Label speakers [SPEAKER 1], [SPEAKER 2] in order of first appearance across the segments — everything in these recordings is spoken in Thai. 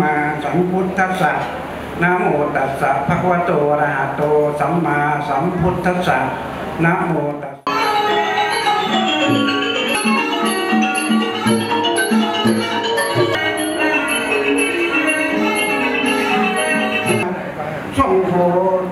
[SPEAKER 1] มาสัมพุทธัสสะนะโมตัสสะภะคะวะโตอะระหะโต สัมมาสัมพุทธัสสะนะโมตัสสะช่องโพ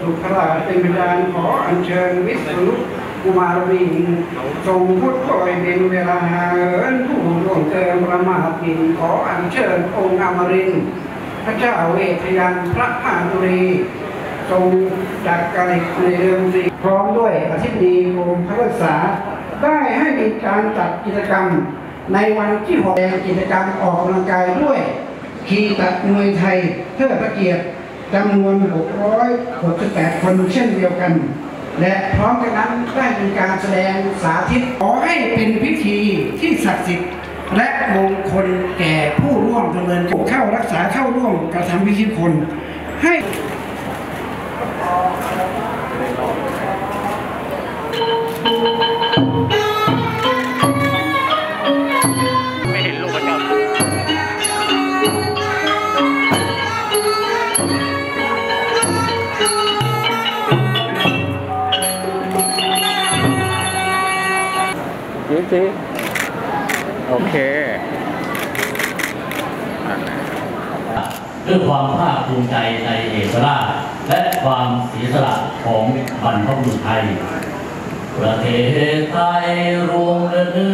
[SPEAKER 1] สุภราชเป็นวิญญาขออัญเชิญวิษณุ กุมารวิงทรงพุทธคอยเป็นเวลาหาเอินผู้ร่วงเกินประมาทินขออัญเชิญองค์อมรินพระเจ้าเวทยันพระพานุรีทรงจักกริกในเรืองสีพร้อมด้วยอธิบดีกรมพระรักษา ได้ให้มีการจัดกิจกรรม ในวันที่หกแห่งกิจกรรมออกกำลังกายด้วย ขี่ตัดมวยไทยเพื่อพระเกียรติจำนวน 668 คนเช่นเดียวกัน และพร้อมกันนั้นได้มีการแสดงสาธิตขอให้เป็นพิธีที่ศักดิ์สิทธิ์และมงคลแก่ผู้ร่วมดำเนินการเข้ารักษาเข้าร่วมกระทำพิธีคนให้
[SPEAKER 2] จี
[SPEAKER 3] จีโอเค
[SPEAKER 4] ด้วยความภาคภูมิใจในเอกราชและความเสียสละของบรรพบุรุษไทย ประเทศไทยรวมเนื้อ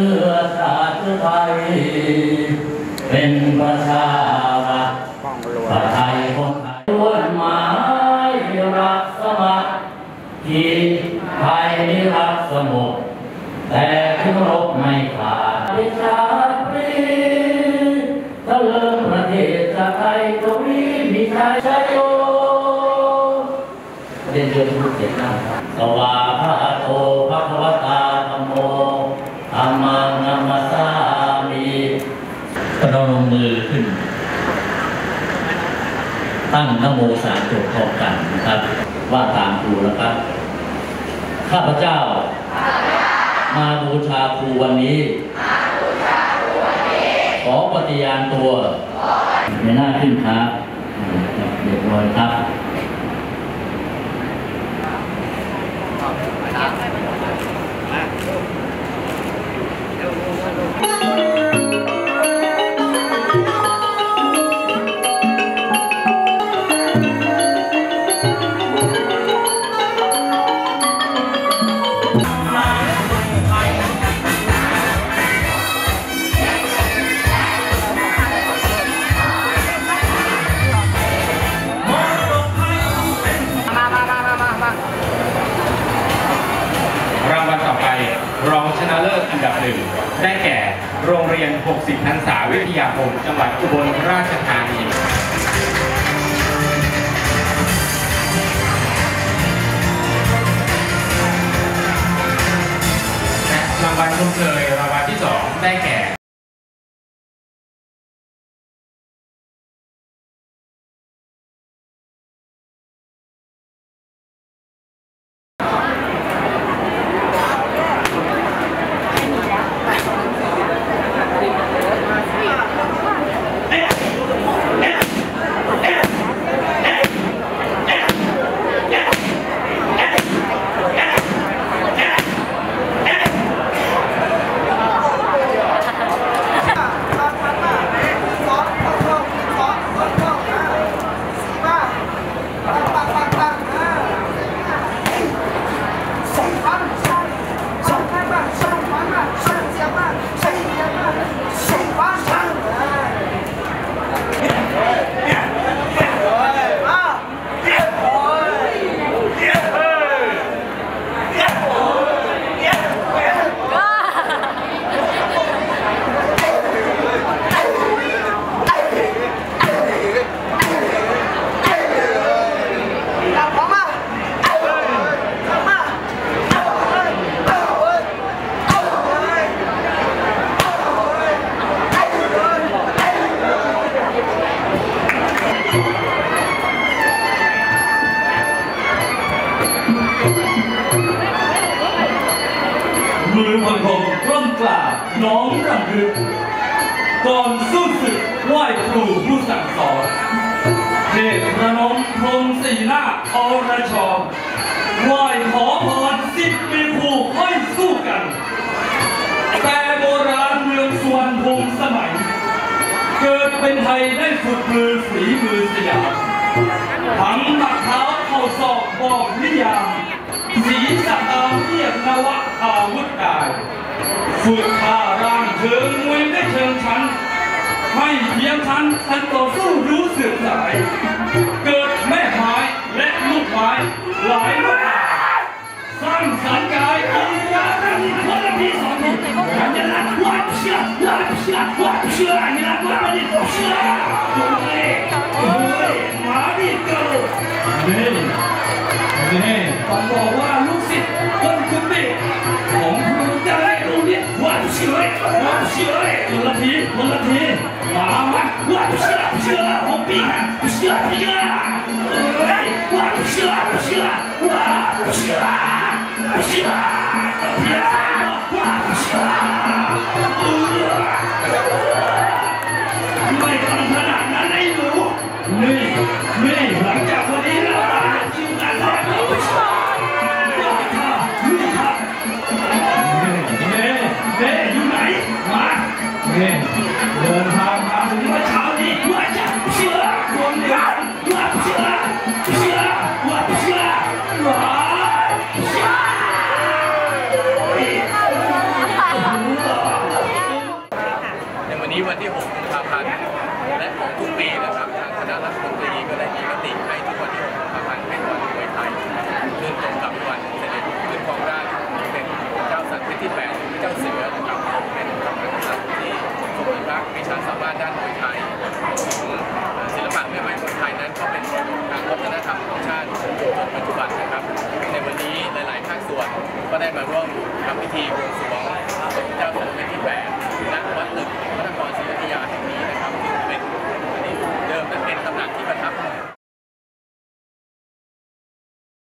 [SPEAKER 4] ลิงประเทศชาติไทยทวีมีชัยชัยโยเรียนเชิญผู้เกียรตินั่งครับสวาพระโตภควตาธรรมโมธรรมังนัมมัสามิพนมมือขึ้น ตั้งนโมสามจบพร้อมกันนะครับ ว่าตามครูแล้วครับข้าพเจ้า มาบูชาครูวันนี้ อปฏิญาณตัวในหน้าขึ้นครับเด็กรอยครับ
[SPEAKER 2] ทยาคมจังหวัดอุบลราชธานีและรางวัลชมเชยรางวัลที่ 2 ได้แก่
[SPEAKER 5] เป็นไทยได้ฝึกมือฝีมือสยามทั้งหมักเท้าเข่าศอกบอกนิยาม สีสะอาเรียกนวะอาวุธกาย ฝึกท่าร่างเชิงมวยได้เชิงชั้นไม่เพียงชั้นทันต่อสู้รู้เสื่อมสาย เกิดแม่ไม้และลูกไม้หลายลูกสร้างสรรค์กายอินทรีย์คนละทีสอง ต้องบอกว่าลูกศิษย์คนคุณบิ๊กผมครูจะได้รู้เนี่ยว่าเชื่อว่าเชื่อคนละทีคนละทีมามาว่าเชื่อเชื่อผมบิ๊กเชื่อเชื่อเฮ้ยว่าเชื่อเชื่อว่าเชื่อเชื่อว่าเชื่อไม่ต้องขนาดนั้นไอ้ ห